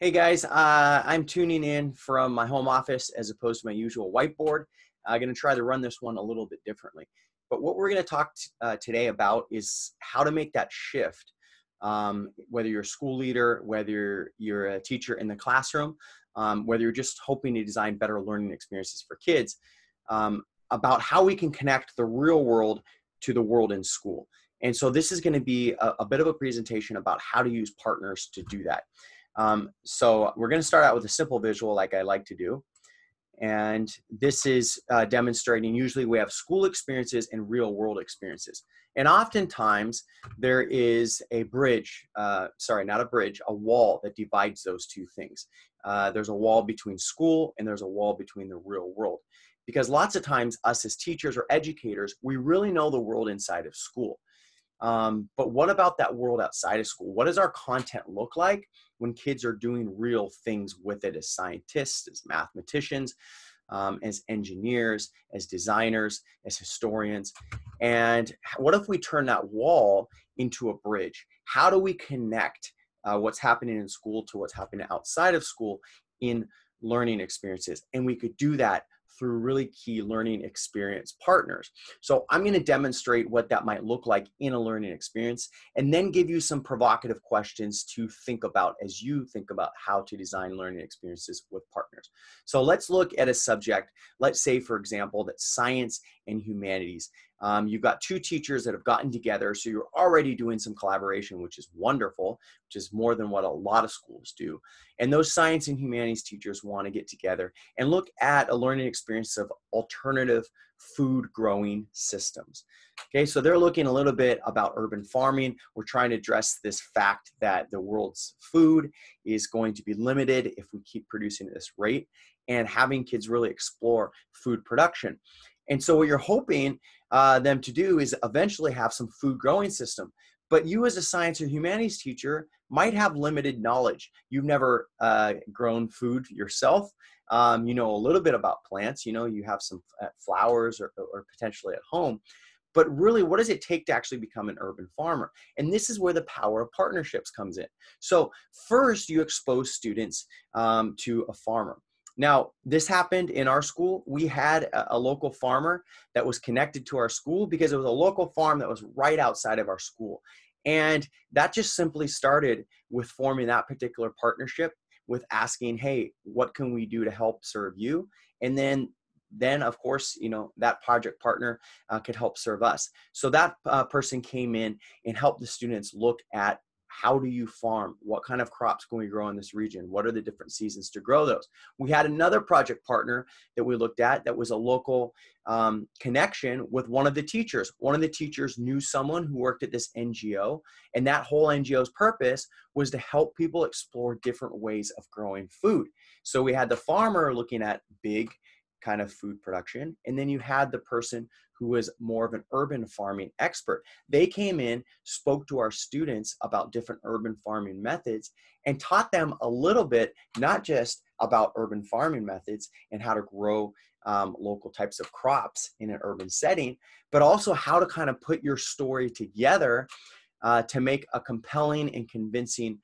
Hey guys, uh, I'm tuning in from my home office as opposed to my usual whiteboard. I'm going to try to run this one a little bit differently. But what we're going to talk uh, today about is how to make that shift. Um, whether you're a school leader, whether you're a teacher in the classroom, um, whether you're just hoping to design better learning experiences for kids, um, about how we can connect the real world to the world in school. And so this is going to be a, a bit of a presentation about how to use partners to do that. Um, so we're going to start out with a simple visual like I like to do. And this is uh, demonstrating usually we have school experiences and real world experiences. And oftentimes there is a bridge, uh, sorry, not a bridge, a wall that divides those two things. Uh, there's a wall between school and there's a wall between the real world. Because lots of times, us as teachers or educators, we really know the world inside of school. Um, but what about that world outside of school? What does our content look like when kids are doing real things with it as scientists, as mathematicians, um, as engineers, as designers, as historians? And what if we turn that wall into a bridge? How do we connect uh, what's happening in school to what's happening outside of school in learning experiences? And we could do that through really key learning experience partners. So I'm going to demonstrate what that might look like in a learning experience and then give you some provocative questions to think about as you think about how to design learning experiences with partners. So let's look at a subject, let's say for example that science and humanities um, you've got two teachers that have gotten together, so you're already doing some collaboration, which is wonderful, which is more than what a lot of schools do. And those science and humanities teachers want to get together and look at a learning experience of alternative food growing systems. Okay, so they're looking a little bit about urban farming. We're trying to address this fact that the world's food is going to be limited if we keep producing at this rate and having kids really explore food production. And so, what you're hoping uh, them to do is eventually have some food growing system. But you, as a science or humanities teacher, might have limited knowledge. You've never uh, grown food yourself. Um, you know a little bit about plants. You know you have some uh, flowers or, or potentially at home. But really, what does it take to actually become an urban farmer? And this is where the power of partnerships comes in. So, first, you expose students um, to a farmer. Now, this happened in our school. We had a, a, local farmer that was connected to our school because it was a local farm that was right outside of our school. And that just simply started with forming that particular partnership with asking, hey, what can we do to help serve you? And then then of course you know that project partner uh, could help serve us so that uh, person came in and helped the students look at how do you farm? What kind of crops can we grow in this region? What are the different seasons to grow those? We had another project partner that we looked at that was a local um, connection with one of the teachers. One of the teachers knew someone who worked at this NGO, and that whole NGO's purpose was to help people explore different ways of growing food. So we had the farmer looking at big kind of food production, and then you had the person who was more of an urban farming expert. They came in, spoke to our students about different urban farming methods, and taught them a little bit, not just about urban farming methods and how to grow um, local types of crops in an urban setting, but also how to kind of put your story together uh, to make a compelling and convincing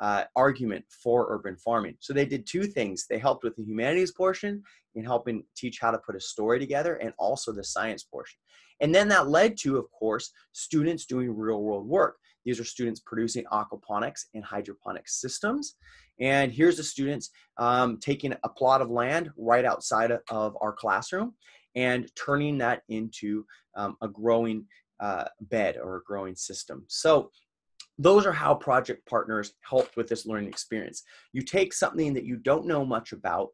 uh, argument for urban farming. So they did two things. They helped with the humanities portion in helping teach how to put a story together and also the science portion. And then that led to, of course, students doing real world work. These are students producing aquaponics and hydroponics systems. And here's the students um, taking a plot of land right outside of our classroom and turning that into um, a growing uh, bed or a growing system. So those are how project partners helped with this learning experience. You take something that you don't know much about,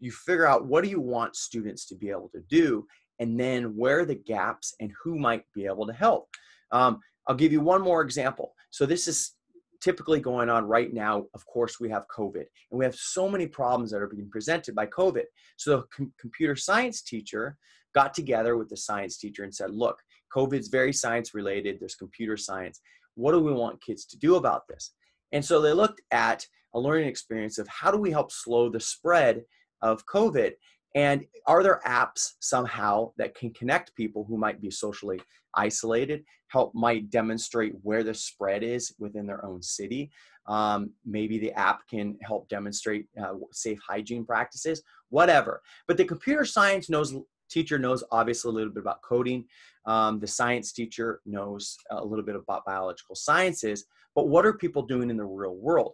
you figure out what do you want students to be able to do, and then where are the gaps and who might be able to help. Um, I'll give you one more example. So this is typically going on right now. Of course, we have COVID, and we have so many problems that are being presented by COVID. So the com- computer science teacher got together with the science teacher and said, look, COVID's very science related. There's computer science what do we want kids to do about this? And so they looked at a learning experience of how do we help slow the spread of COVID? And are there apps somehow that can connect people who might be socially isolated, help might demonstrate where the spread is within their own city? Um, maybe the app can help demonstrate uh, safe hygiene practices, whatever. But the computer science knows teacher knows obviously a little bit about coding. Um, the science teacher knows a little bit about biological sciences. But what are people doing in the real world?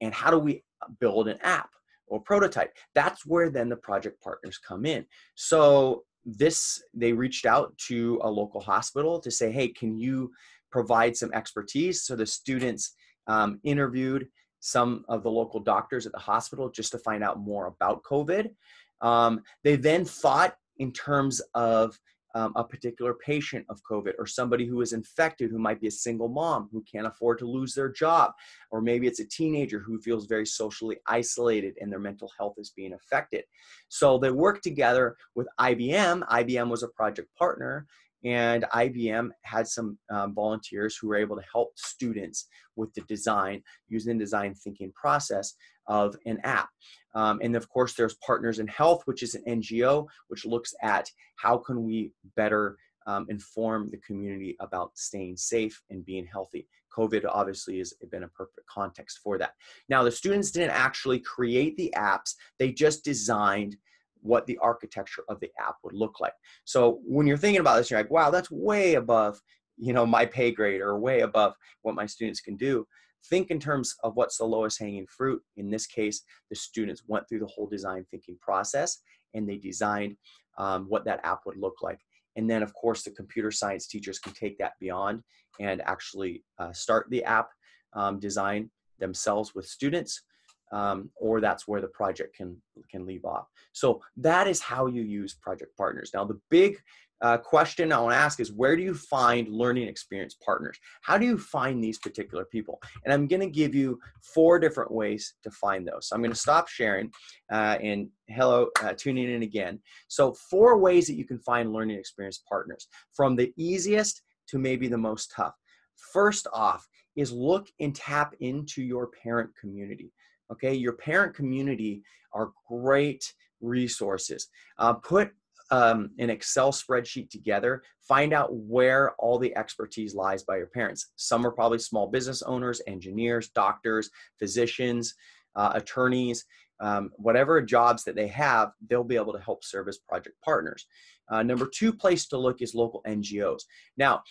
And how do we build an app or prototype? That's where then the project partners come in. So this they reached out to a local hospital to say, hey, can you provide some expertise? So the students um, interviewed some of the local doctors at the hospital just to find out more about COVID. Um, they then thought in terms of um, a particular patient of COVID or somebody who is infected who might be a single mom who can't afford to lose their job. Or maybe it's a teenager who feels very socially isolated and their mental health is being affected. So they work together with IBM. IBM was a project partner and IBM had some um, volunteers who were able to help students with the design using the design thinking process of an app. Um, and of course, there's Partners in Health, which is an NGO, which looks at how can we better um, inform the community about staying safe and being healthy. COVID obviously has been a perfect context for that. Now, the students didn't actually create the apps, they just designed what the architecture of the app would look like. So when you're thinking about this, you're like, wow, that's way above, you know, my pay grade or way above what my students can do. Think in terms of what's the lowest hanging fruit. In this case, the students went through the whole design thinking process and they designed um, what that app would look like. And then, of course, the computer science teachers can take that beyond and actually uh, start the app um, design themselves with students um, or that's where the project can can leave off. So that is how you use project partners. Now the big uh, question I want to ask is where do you find learning experience partners? How do you find these particular people? And I'm going to give you four different ways to find those. So I'm going to stop sharing uh, and hello, uh, tuning in again. So four ways that you can find learning experience partners from the easiest to maybe the most tough. First off is look and tap into your parent community. Okay, your parent community are great resources. Uh, put um, an Excel spreadsheet together, find out where all the expertise lies by your parents. Some are probably small business owners, engineers, doctors, physicians, uh, attorneys, um, whatever jobs that they have, they'll be able to help service project partners. Uh, number two place to look is local NGOs. Now,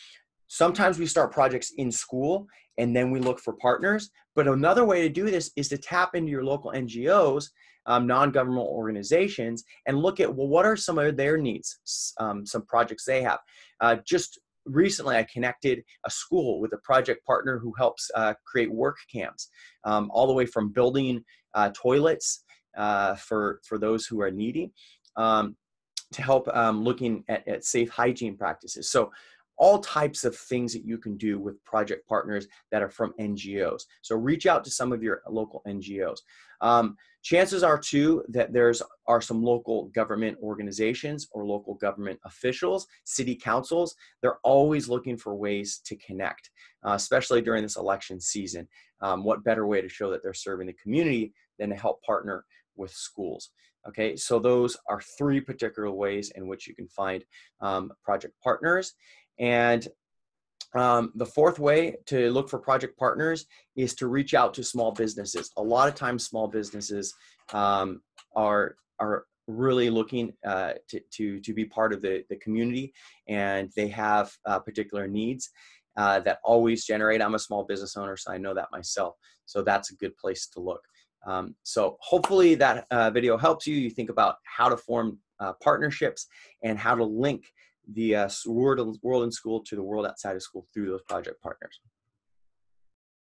sometimes we start projects in school and then we look for partners. But another way to do this is to tap into your local NGOs, um, non-governmental organizations, and look at well, what are some of their needs, um, some projects they have. Uh, just recently, I connected a school with a project partner who helps uh, create work camps, um, all the way from building uh, toilets uh, for for those who are needy. Um, to help um, looking at, at safe hygiene practices. So all types of things that you can do with project partners that are from NGOs. So reach out to some of your local NGOs. Um, chances are too that there's are some local government organizations or local government officials, city councils. They're always looking for ways to connect, uh, especially during this election season. Um, what better way to show that they're serving the community than to help partner with schools? Okay, so those are three particular ways in which you can find um, project partners. And um, the fourth way to look for project partners is to reach out to small businesses. A lot of times, small businesses um, are are really looking uh, to, to to be part of the the community, and they have uh, particular needs uh, that always generate. I'm a small business owner, so I know that myself. So that's a good place to look. Um, so hopefully that uh, video helps you. You think about how to form uh, partnerships and how to link the uh, world, world in school to the world outside of school through those project partners.